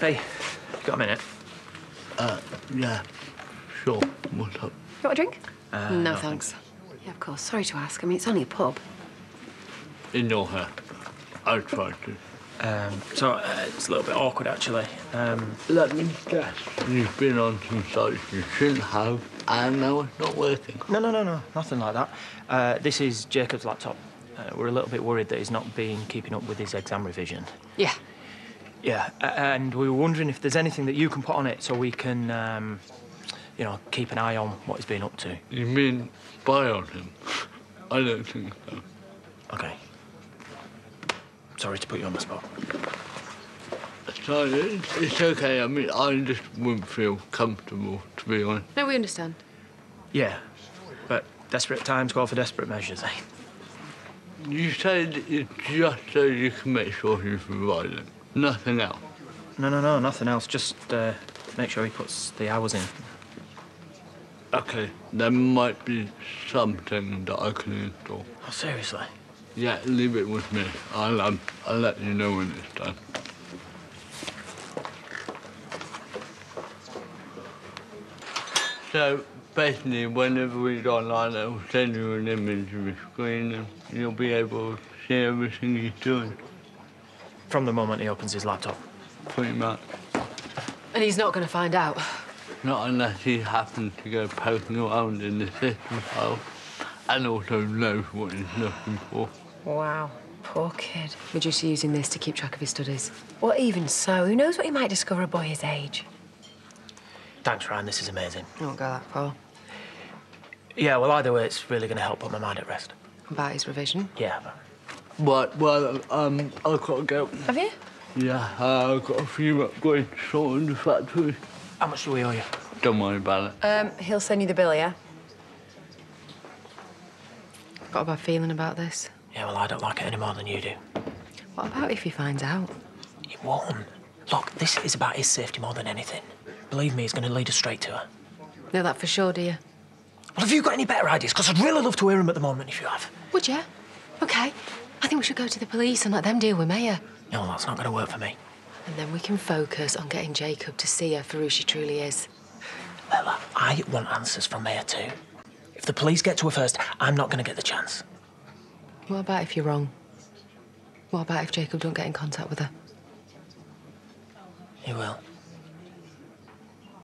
Hey, got a minute? Uh, yeah, sure. What's up? You want a drink? Uh, no, thanks. Yeah, of course. Sorry to ask. I mean, it's only a pub. Ignore her. I'll try to. Um, so uh, it's a little bit awkward, actually. Um, Let me guess. You've been on some sites you shouldn't have, and now it's not working. no, no, no, no, nothing like that. Uh, this is Jacob's laptop. Uh, we're a little bit worried that he's not been keeping up with his exam revision. Yeah. Yeah, and we were wondering if there's anything that you can put on it so we can, um, you know, keep an eye on what he's been up to. You mean spy on him? I don't think so. Okay. Sorry to put you on the spot. So it's, it's okay. I mean, I just wouldn't feel comfortable, to be honest. No, we understand. Yeah, but desperate times call for desperate measures, eh? You said it's just so you can make sure he's providing. Nothing else. No, no, no, nothing else. Just uh, make sure he puts the hours in. Okay, there might be something that I can install. Oh, seriously? Yeah, leave it with me. I'll um, I'll let you know when it's done. So basically, whenever we go online, it'll send you an image of the screen, and you'll be able to see everything he's doing, From the moment he opens his laptop. pretty much. And he's not going to find out. Not unless he happens to go poking around in the system file, and also knows what he's looking for. Wow. Poor kid. We're just using this to keep track of his studies. Well, even so, who knows what he might discover a boy his age? Thanks, Ryan. This is amazing. I won't go that far. Yeah, well, either way, it's really going to help put my mind at rest. About his revision. Yeah, but But well, um, I've got to go. Have you? Yeah, uh, I've got a few upgrades sorted in the factory. how much do we owe you? Don't worry about it. Um, he'll send you the bill, yeah? I've got a bad feeling about this. Yeah, well, I don't like it any more than you do. What about if he finds out? He won't. Look, this is about his safety more than anything. Believe me, he's going to lead us straight to her. Know that for sure, do you? Well, have you got any better ideas? Because I'd really love to hear him at the moment if you have. Would you? Okay. I think we should go to the police and let them deal with Maya. No, that's not going to work for me. And then we can focus on getting Jacob to see her for who she truly is. Bella, I want answers from Maya too. If the police get to her first, I'm not going to get the chance. What about if you're wrong? What about if Jacob don't get in contact with her? He will.